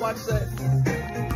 Watch that.